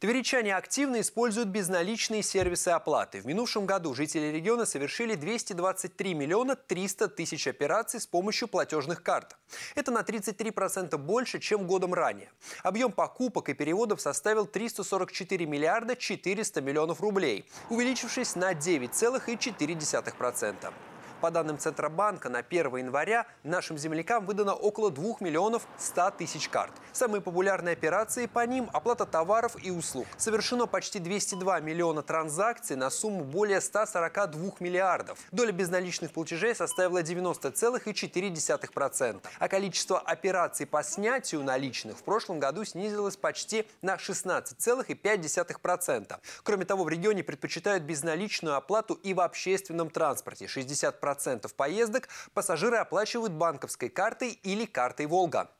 Тверичане активно используют безналичные сервисы оплаты. В минувшем году жители региона совершили 223 миллиона 300 тысяч операций с помощью платежных карт. Это на 33% больше, чем годом ранее. Объем покупок и переводов составил 344 миллиарда 400 миллионов рублей, увеличившись на 9,4%. По данным Центробанка, на 1 января нашим землякам выдано около 2 миллионов 100 тысяч карт. Самые популярные операции по ним – оплата товаров и услуг. Совершено почти 202 миллиона транзакций на сумму более 142 миллиардов. Доля безналичных платежей составила 90,4%. А количество операций по снятию наличных в прошлом году снизилось почти на 16,5%. Кроме того, в регионе предпочитают безналичную оплату и в общественном транспорте – 60%. 40% поездок пассажиры оплачивают банковской картой или картой «Волга».